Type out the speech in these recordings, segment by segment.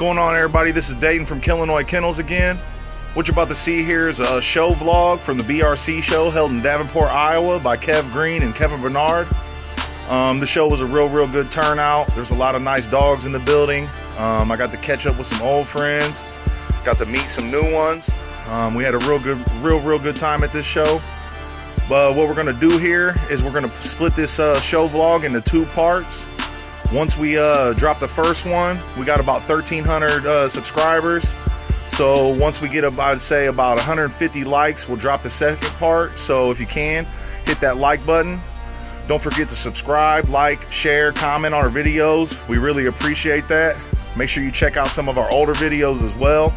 Going on, everybody? This is Dayton from Killinois Kennels again. What you're about to see here is a show vlog from the BRC show held in Davenport, Iowa by Kev Green and Kevin Bernard. Um, the show was a real, real good turnout. There's a lot of nice dogs in the building. Um, I got to catch up with some old friends. Got to meet some new ones. Um, we had a real good, real, real good time at this show. But what we're gonna do here is we're gonna split this uh, show vlog into two parts. Once we uh, drop the first one, we got about 1,300 uh, subscribers. So once we get about, I'd say about 150 likes, we'll drop the second part. So if you can, hit that like button. Don't forget to subscribe, like, share, comment on our videos. We really appreciate that. Make sure you check out some of our older videos as well.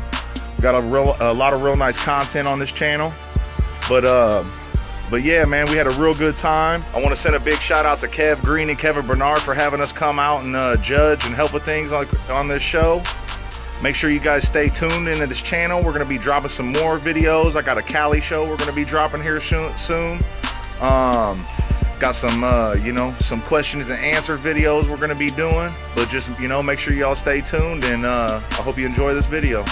We got a, real, a lot of real nice content on this channel. But uh, but yeah, man, we had a real good time. I want to send a big shout out to Kev Green and Kevin Bernard for having us come out and uh, judge and help with things like on this show. Make sure you guys stay tuned into this channel. We're going to be dropping some more videos. I got a Cali show we're going to be dropping here soon. Um, got some, uh, you know, some questions and answer videos we're going to be doing. But just, you know, make sure y'all stay tuned and uh, I hope you enjoy this video.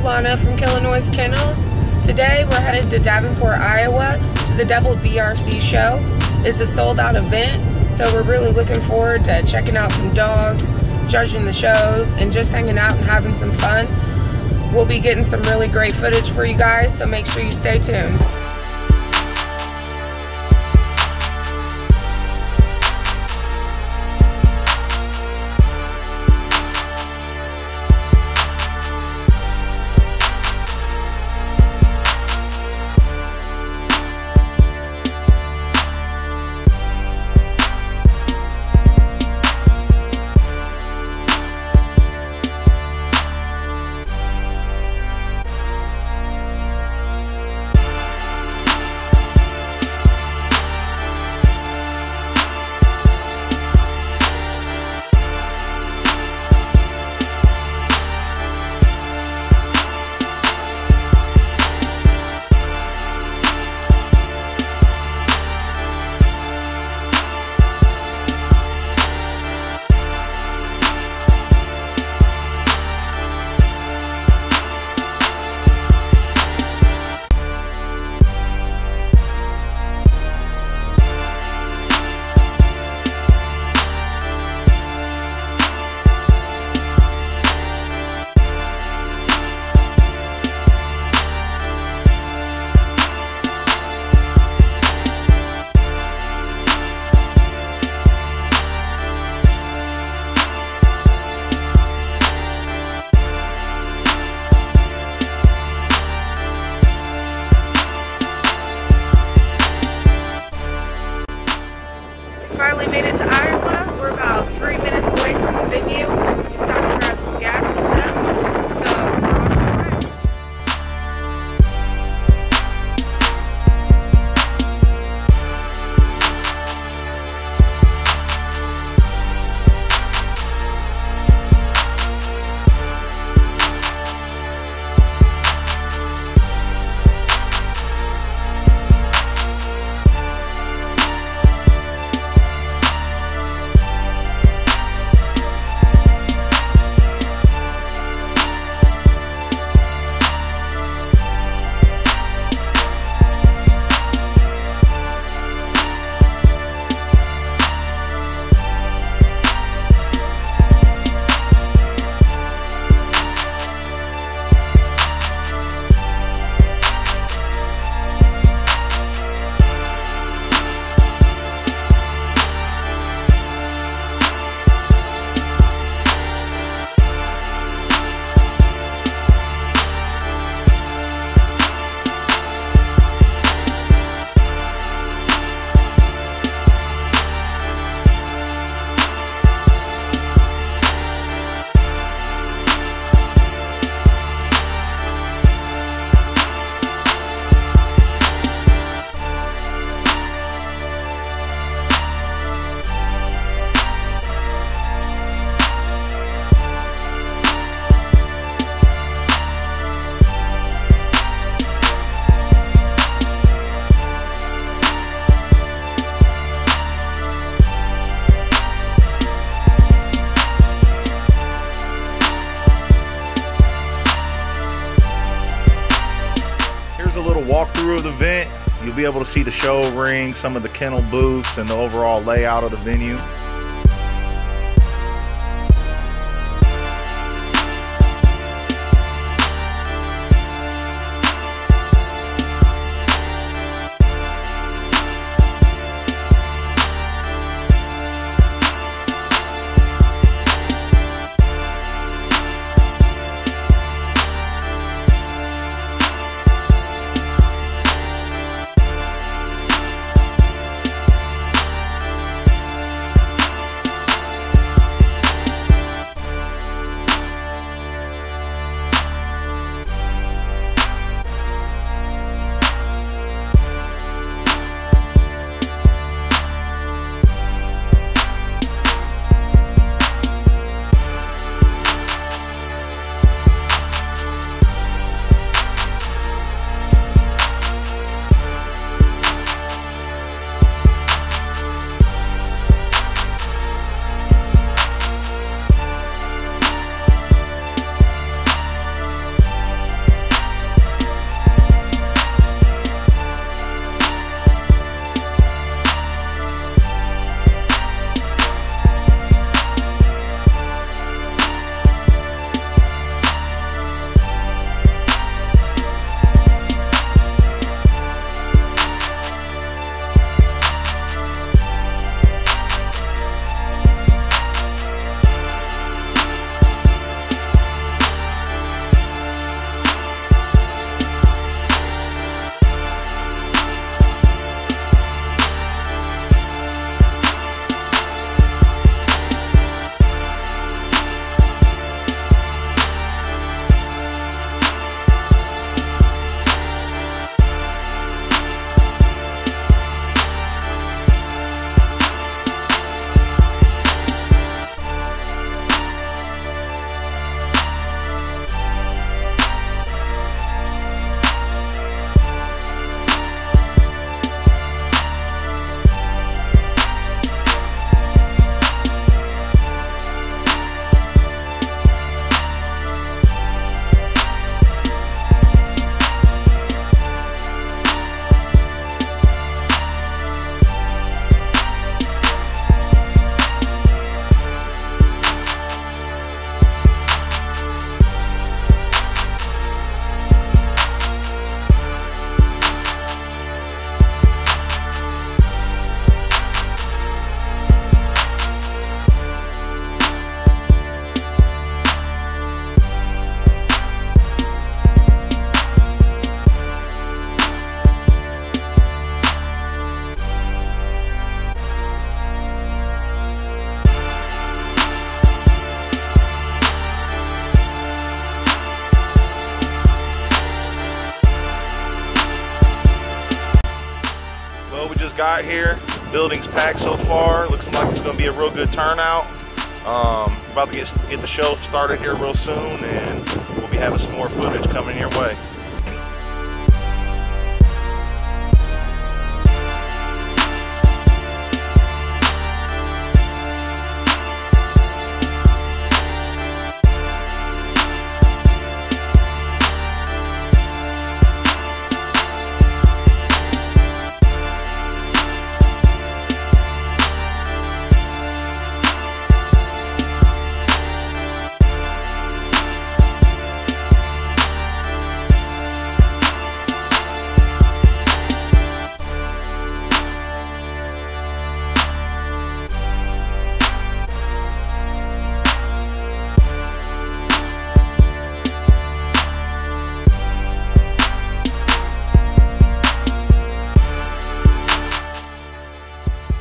It's Alana from Killinois Kennels. Today we're headed to Davenport, Iowa to the Double BRC show. It's a sold out event, so we're really looking forward to checking out some dogs, judging the show, and just hanging out and having some fun. We'll be getting some really great footage for you guys, so make sure you stay tuned. Be able to see the show ring, some of the kennel booths, and the overall layout of the venue. Got here. Building's packed so far. Looks like it's to be a real good turnout. Um, about to get get the show started here real soon, and we'll be having some more footage coming your way.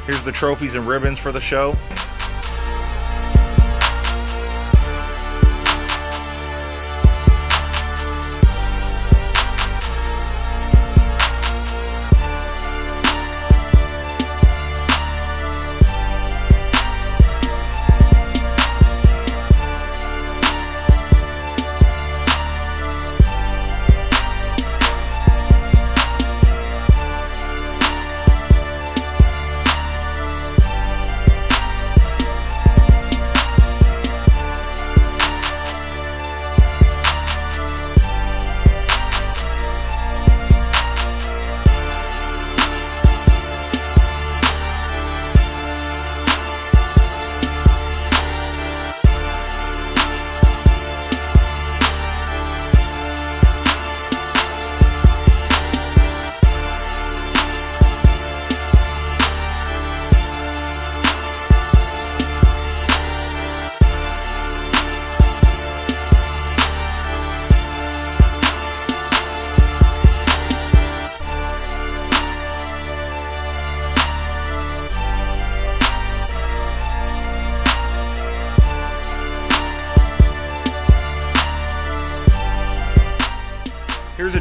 Here's the trophies and ribbons for the show.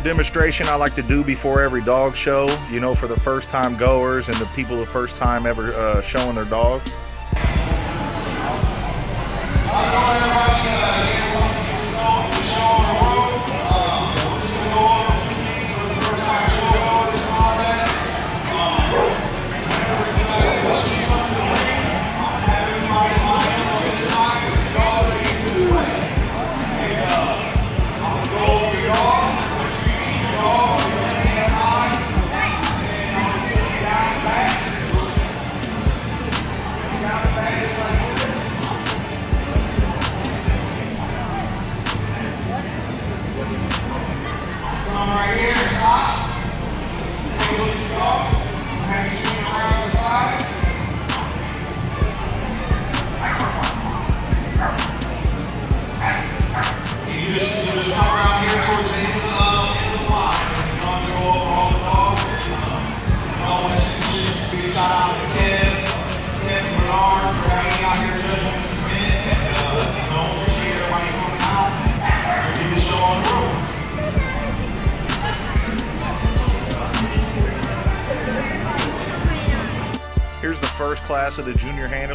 demonstration I like to do before every dog show, you know, for the first time goers and the people the first time ever uh, showing their dogs. to the junior hand.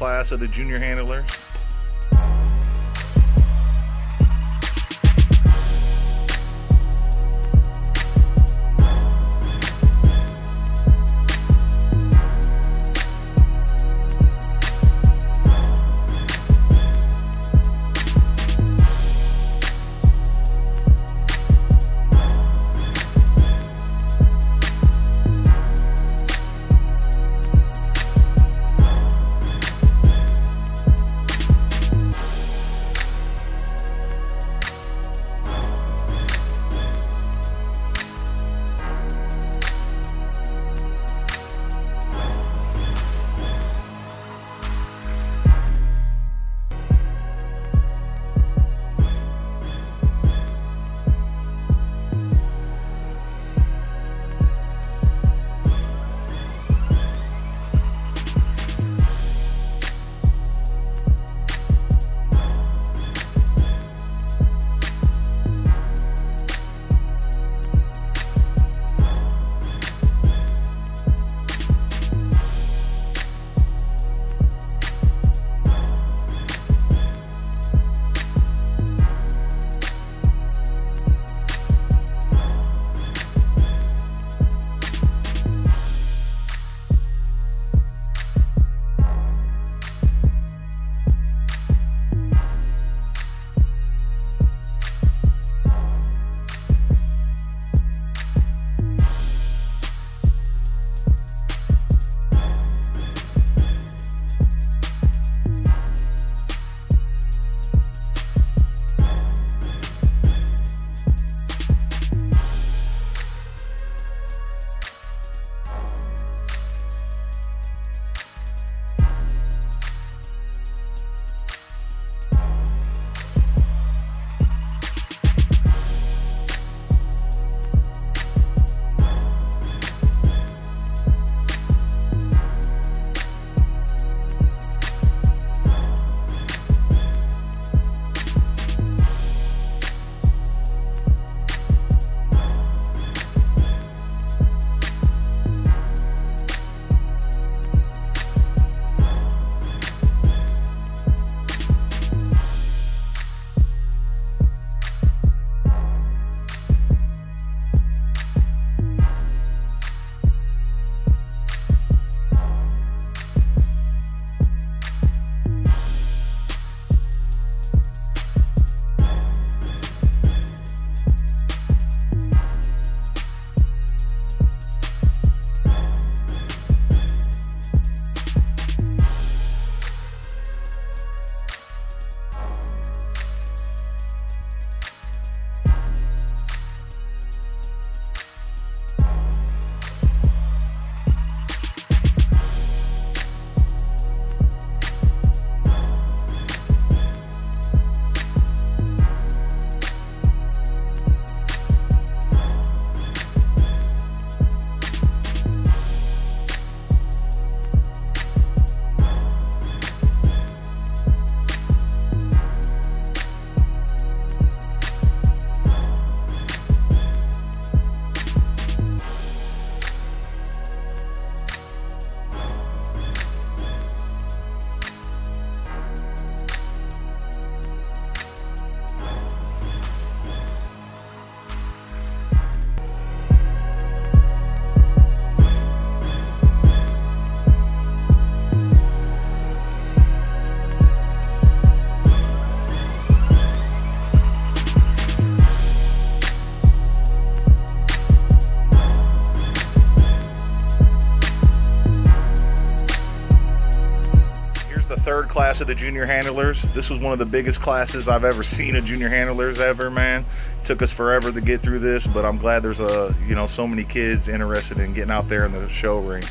class of the junior handler. To the junior handlers. This was one of the biggest classes I've ever seen of junior handlers ever, man. Took us forever to get through this, but I'm glad there's a you know so many kids interested in getting out there in the show ring.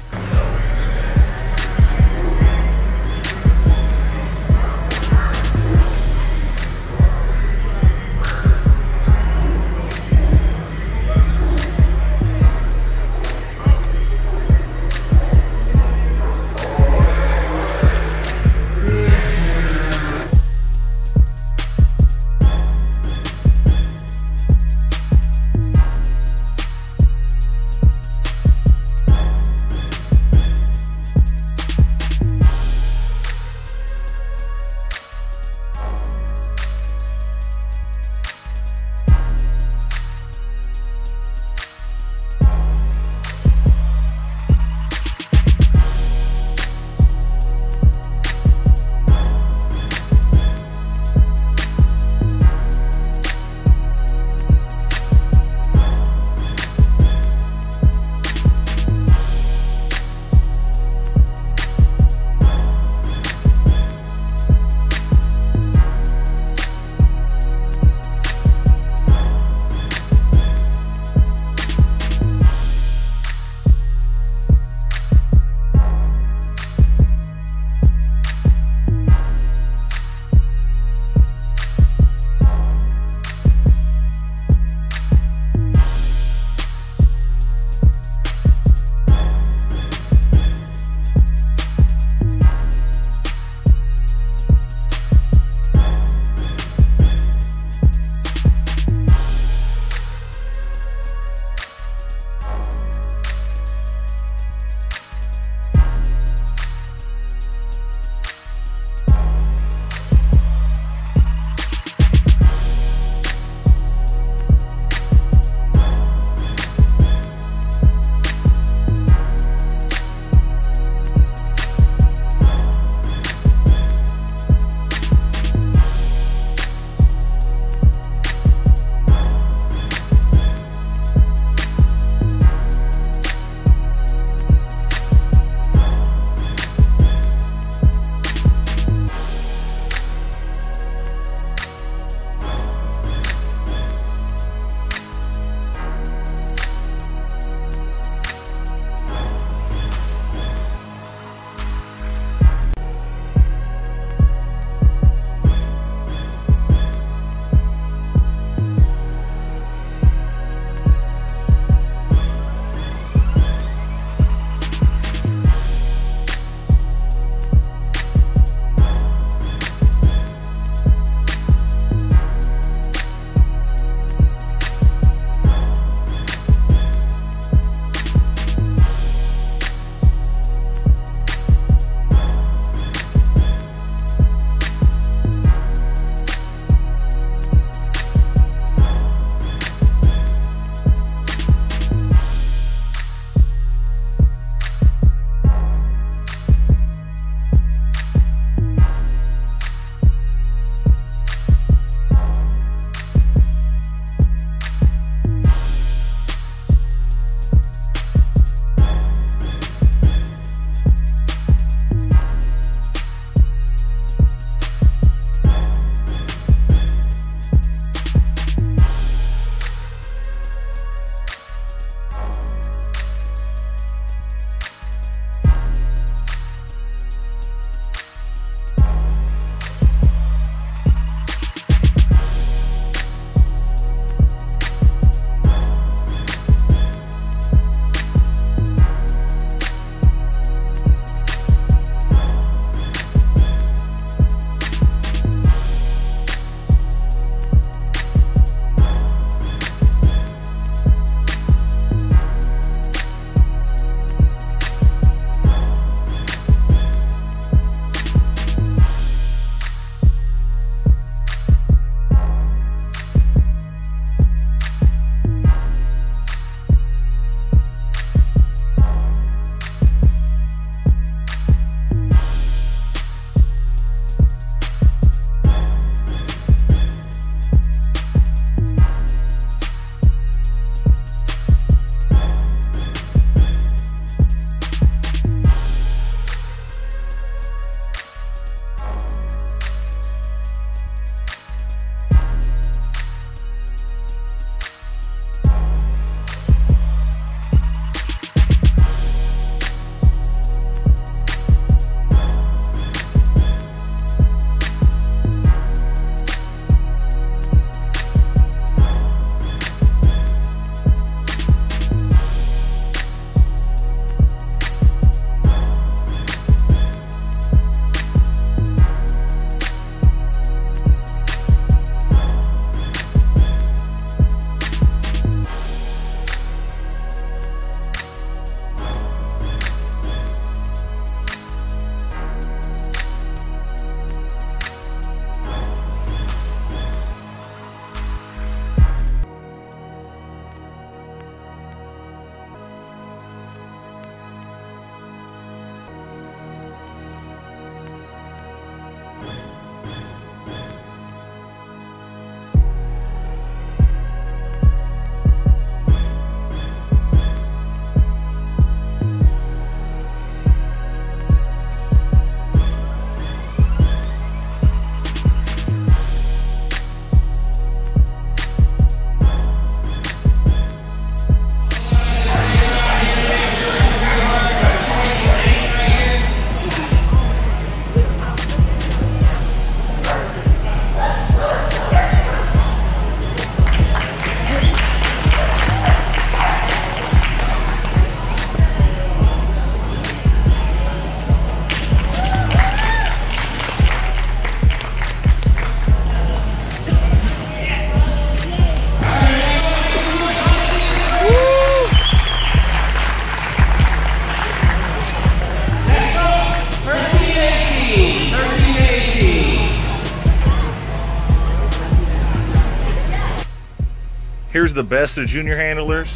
The best of junior handlers.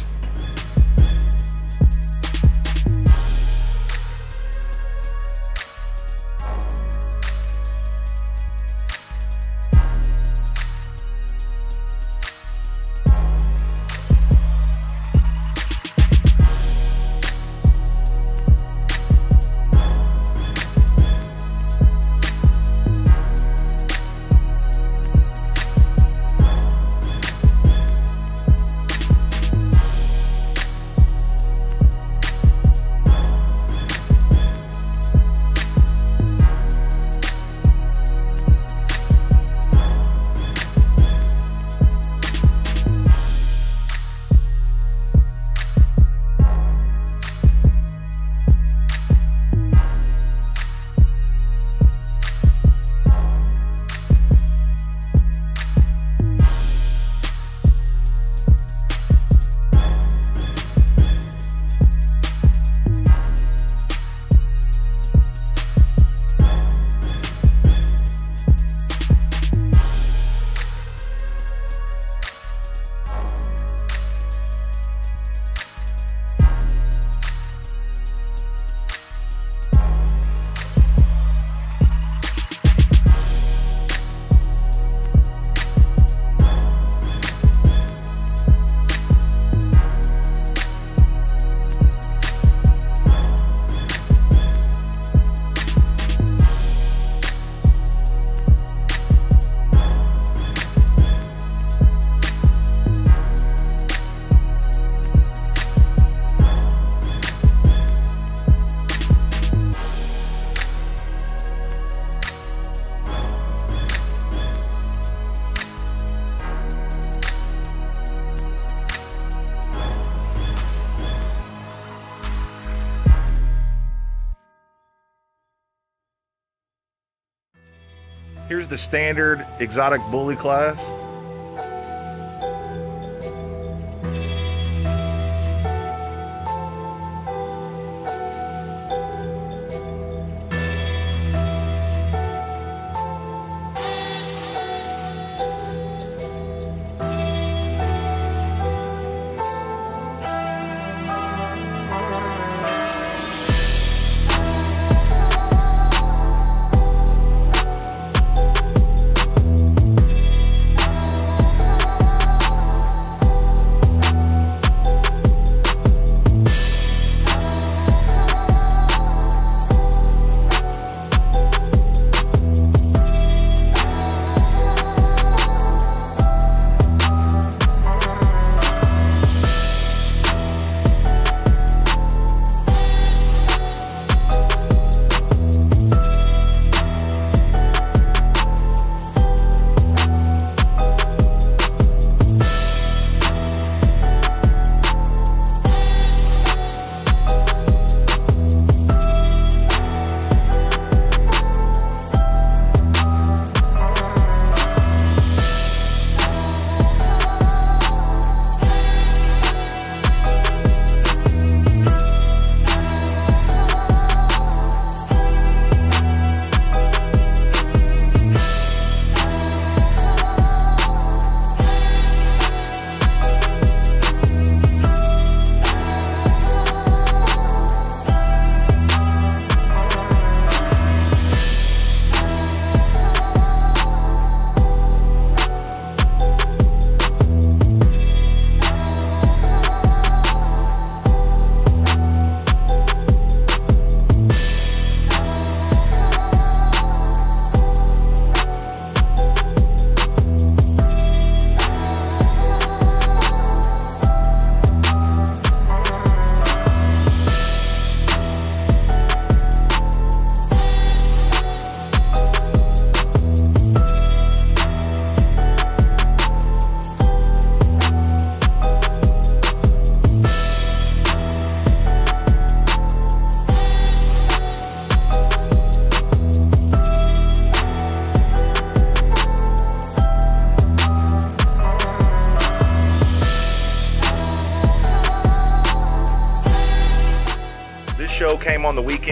Here's the standard exotic bully class.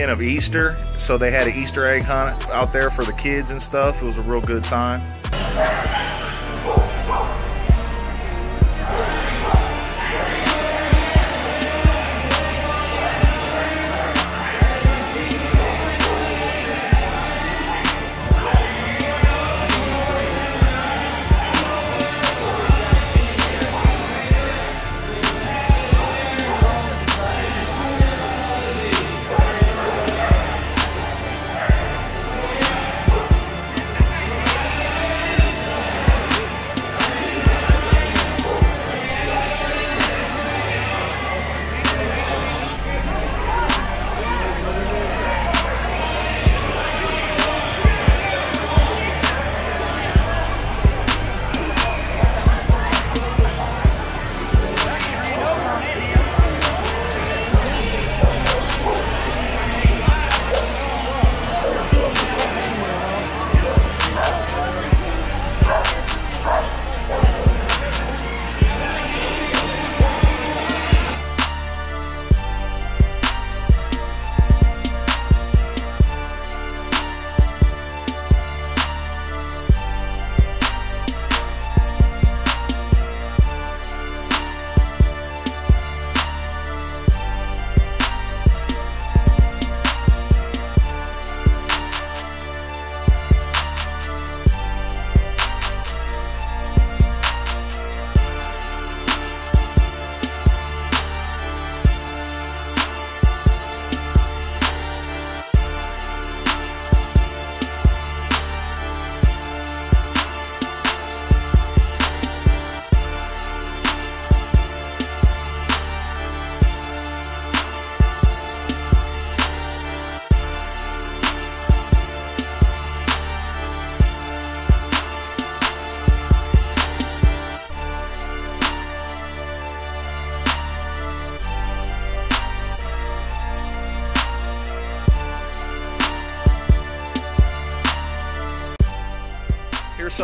Weekend of Easter, so they had an Easter egg hunt out there for the kids and stuff. It was a real good time.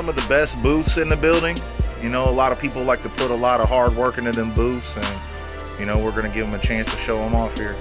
Some of the best booths in the building. You know, a lot of people like to put a lot of hard work into them booths, and you know, we're gonna give them a chance to show them off here.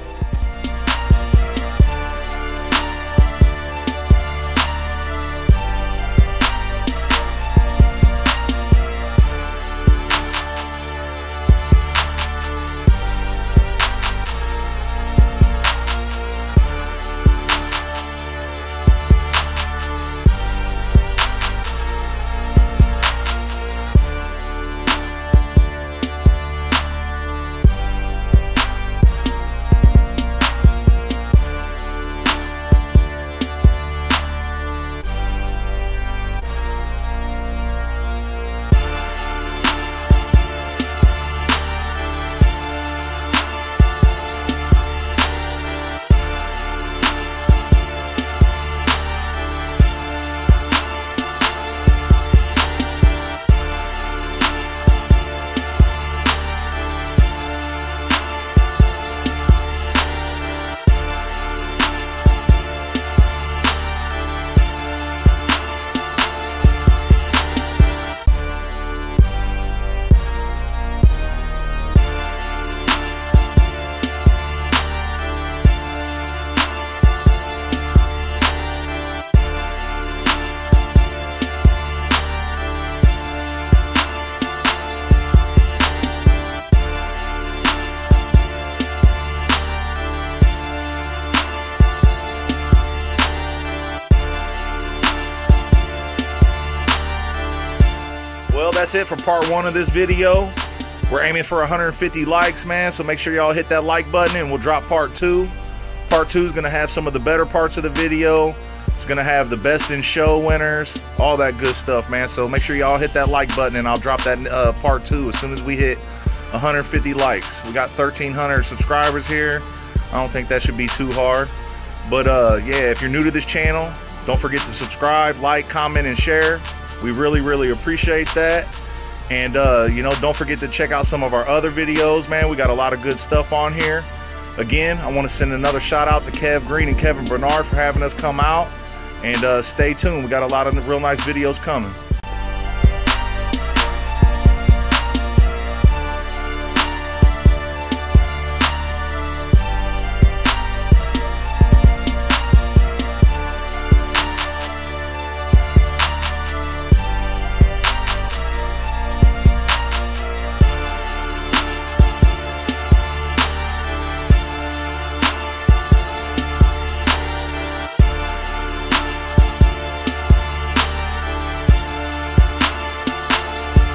That's it for part one of this video. We're aiming for 150 likes, man. So make sure y'all hit that like button and we'll drop part two. Part two is going to have some of the better parts of the video. It's going to have the best in show winners, all that good stuff, man. So make sure y'all hit that like button and I'll drop that uh, part two as soon as we hit 150 likes. We got 1,300 subscribers here. I don't think that should be too hard. But uh, yeah, if you're new to this channel, don't forget to subscribe, like, comment, and share. We really, really appreciate that. And, uh, you know, don't forget to check out some of our other videos, man. We got a lot of good stuff on here. Again, I want to send another shout out to Kev Green and Kevin Bernard for having us come out. And uh, stay tuned. We got a lot of real nice videos coming.